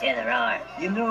to the roar. You know.